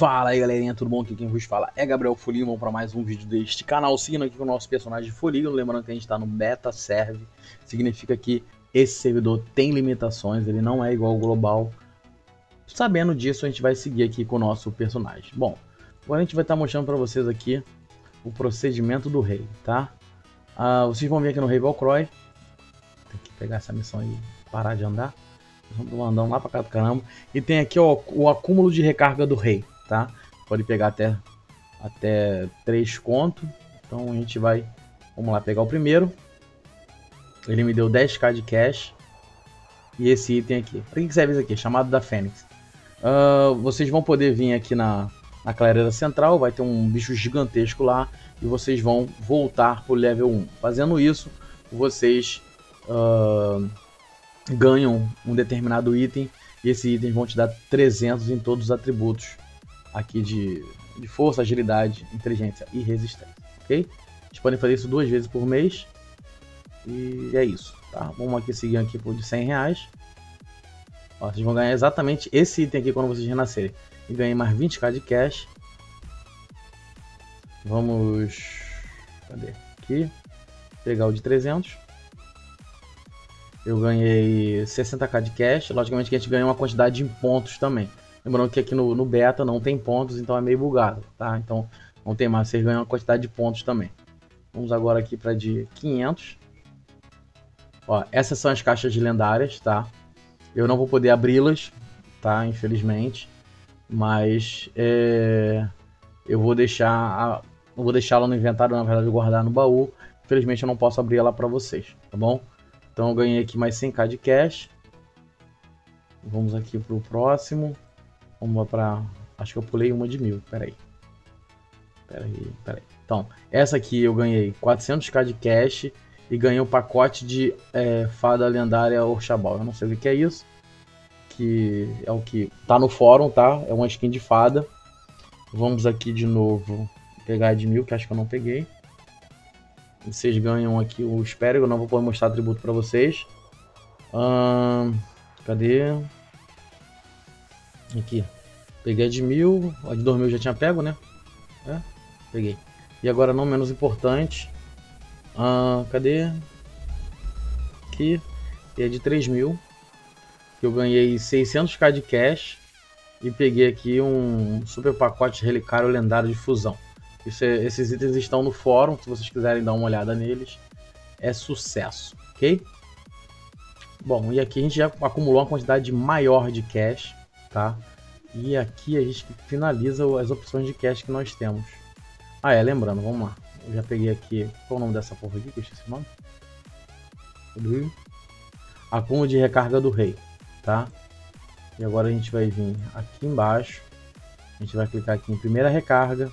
Fala aí galerinha, tudo bom? Aqui quem vos fala é Gabriel Foligno, vamos para mais um vídeo deste canal, seguindo aqui com o nosso personagem Foligno, lembrando que a gente está no Beta Serve, significa que esse servidor tem limitações, ele não é igual ao global, sabendo disso a gente vai seguir aqui com o nosso personagem. Bom, agora a gente vai estar tá mostrando para vocês aqui o procedimento do rei, tá? Ah, vocês vão ver aqui no Rei Valcroy, tem que pegar essa missão aí, parar de andar, Vamos andando lá pra cá do caramba. E tem aqui ó, o acúmulo de recarga do rei, tá? Pode pegar até, até 3 conto. Então a gente vai, vamos lá pegar o primeiro. Ele me deu 10k de cash. E esse item aqui. Para que serve isso aqui? Chamado da Fênix. Uh, vocês vão poder vir aqui na, na clareira central. Vai ter um bicho gigantesco lá. E vocês vão voltar pro level 1. Fazendo isso, vocês... Uh, ganham um determinado item e esse item vão te dar 300 em todos os atributos aqui de, de força, agilidade, inteligência e resistência, ok? Vocês podem fazer isso duas vezes por mês e é isso, tá? Vamos aqui seguir aqui por de 100 reais. Ó, vocês vão ganhar exatamente esse item aqui quando vocês renascerem e ganhem mais 20k de cash. Vamos, cadê? Aqui, pegar o de 300 eu ganhei 60k de cash. Logicamente que a gente ganhou uma quantidade de pontos também. Lembrando que aqui no, no beta não tem pontos, então é meio bugado, tá? Então não tem mais, vocês ganham uma quantidade de pontos também. Vamos agora aqui para de 500. Ó, essas são as caixas lendárias, tá? Eu não vou poder abri-las, tá? Infelizmente. Mas é... eu vou deixar a... eu vou deixá-la no inventário, na verdade, guardar no baú. Infelizmente eu não posso abrir ela para vocês, tá bom? Então eu ganhei aqui mais 100k de cash. Vamos aqui para o próximo. Vamos para... Acho que eu pulei uma de mil. Pera aí. Pera aí, pera aí. Então, essa aqui eu ganhei 400k de cash e ganhei o um pacote de é, fada lendária Orchabal. Eu não sei o que é isso. Que é o que tá no fórum, tá? É uma skin de fada. Vamos aqui de novo pegar de mil, que acho que eu não peguei. Vocês ganham aqui o Espero, eu não vou poder mostrar atributo para vocês. Hum, cadê? Aqui. Peguei a de mil, a de dois mil já tinha pego, né? É, peguei. E agora, não menos importante, hum, cadê? Aqui. E a de 3 mil. Eu ganhei 600k de cash e peguei aqui um super pacote relicário lendário de fusão. Isso é, esses itens estão no fórum, se vocês quiserem dar uma olhada neles. É sucesso, ok? Bom, e aqui a gente já acumulou uma quantidade maior de cash, tá? E aqui a gente finaliza as opções de cash que nós temos. Ah, é, lembrando, vamos lá. Eu já peguei aqui. Qual é o nome dessa porra aqui? Que eu esqueci o nome. Acúmulo de recarga do rei, tá? E agora a gente vai vir aqui embaixo. A gente vai clicar aqui em primeira recarga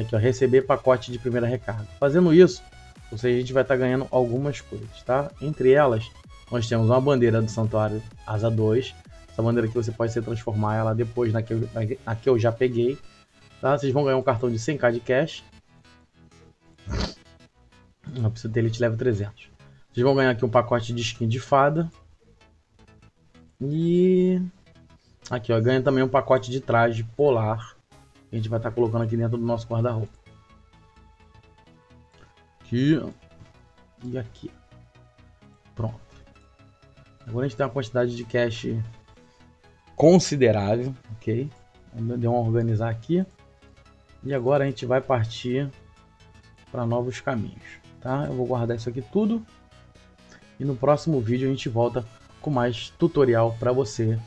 aqui, ó, receber pacote de primeira recarga. Fazendo isso, ou seja, a gente vai estar tá ganhando algumas coisas, tá? Entre elas, nós temos uma bandeira do Santuário Asa 2. Essa bandeira aqui você pode se transformar ela depois na que eu, na que eu já peguei. Tá? Vocês vão ganhar um cartão de 100k de cash. Não precisa ter Elite Level 300. Vocês vão ganhar aqui um pacote de skin de fada. E... Aqui, ó, ganha também um pacote de traje polar a gente vai estar tá colocando aqui dentro do nosso guarda-roupa. Aqui e aqui. Pronto. Agora a gente tem uma quantidade de cash considerável, ok? Dar uma organizar aqui. E agora a gente vai partir para novos caminhos, tá? Eu vou guardar isso aqui tudo. E no próximo vídeo a gente volta com mais tutorial para você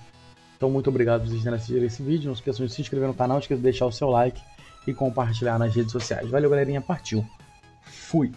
então, muito obrigado por vocês terem assistido esse vídeo. Não esqueçam de se inscrever no canal, esqueça de deixar o seu like e compartilhar nas redes sociais. Valeu, galerinha. Partiu. Fui.